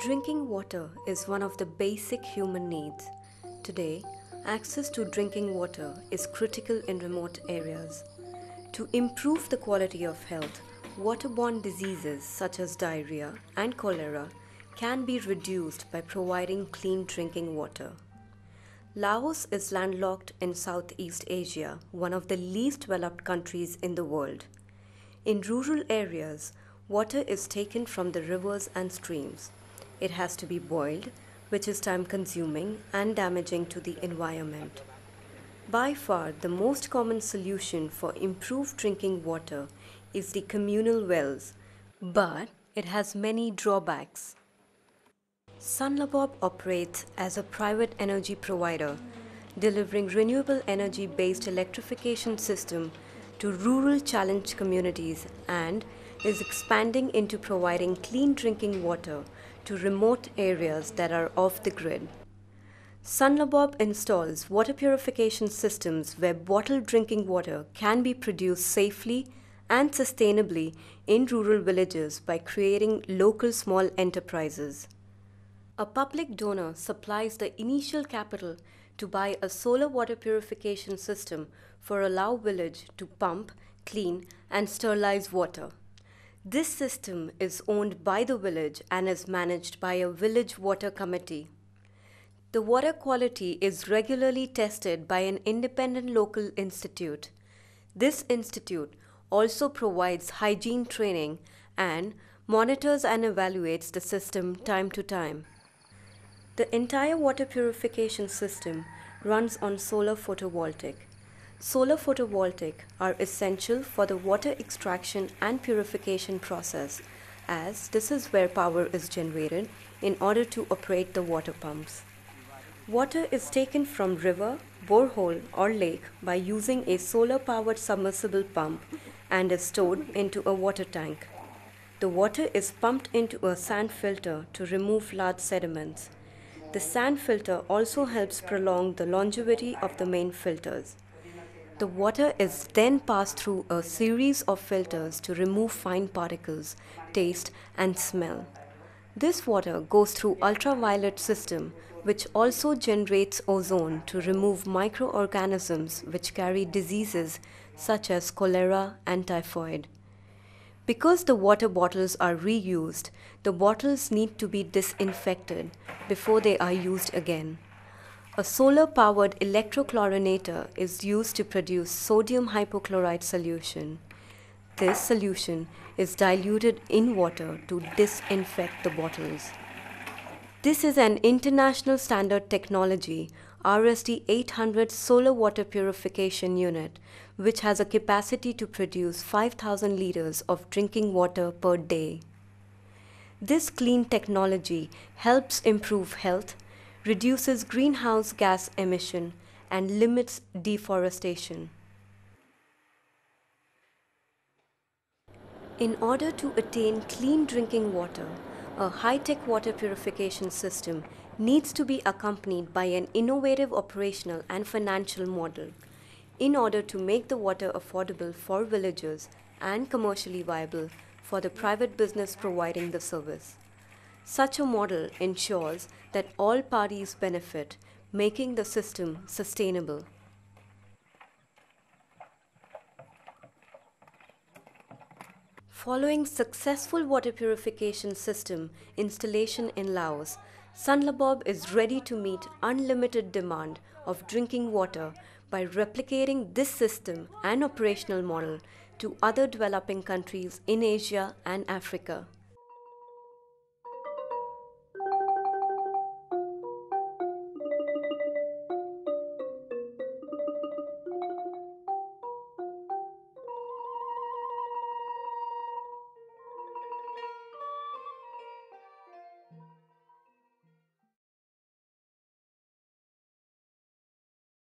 Drinking water is one of the basic human needs. Today, access to drinking water is critical in remote areas. To improve the quality of health, waterborne diseases such as diarrhea and cholera can be reduced by providing clean drinking water. Laos is landlocked in Southeast Asia, one of the least developed countries in the world. In rural areas, water is taken from the rivers and streams. It has to be boiled, which is time consuming and damaging to the environment. By far, the most common solution for improved drinking water is the communal wells, but it has many drawbacks. Sunlabob operates as a private energy provider, delivering renewable energy based electrification system to rural challenged communities and is expanding into providing clean drinking water to remote areas that are off the grid. Sunlabob installs water purification systems where bottled drinking water can be produced safely and sustainably in rural villages by creating local small enterprises. A public donor supplies the initial capital to buy a solar water purification system for a Lao village to pump, clean, and sterilize water. This system is owned by the village and is managed by a village water committee. The water quality is regularly tested by an independent local institute. This institute also provides hygiene training and monitors and evaluates the system time to time. The entire water purification system runs on solar photovoltaic. Solar photovoltaic are essential for the water extraction and purification process as this is where power is generated in order to operate the water pumps. Water is taken from river, borehole or lake by using a solar powered submersible pump and is stored into a water tank. The water is pumped into a sand filter to remove large sediments. The sand filter also helps prolong the longevity of the main filters. The water is then passed through a series of filters to remove fine particles, taste and smell. This water goes through ultraviolet system which also generates ozone to remove microorganisms which carry diseases such as cholera and typhoid. Because the water bottles are reused, the bottles need to be disinfected before they are used again. A solar powered electrochlorinator is used to produce sodium hypochlorite solution. This solution is diluted in water to disinfect the bottles. This is an international standard technology RSD 800 solar water purification unit which has a capacity to produce 5000 liters of drinking water per day. This clean technology helps improve health reduces greenhouse gas emission, and limits deforestation. In order to attain clean drinking water, a high-tech water purification system needs to be accompanied by an innovative operational and financial model in order to make the water affordable for villagers and commercially viable for the private business providing the service. Such a model ensures that all parties benefit, making the system sustainable. Following successful water purification system installation in Laos, Sunlabob is ready to meet unlimited demand of drinking water by replicating this system and operational model to other developing countries in Asia and Africa.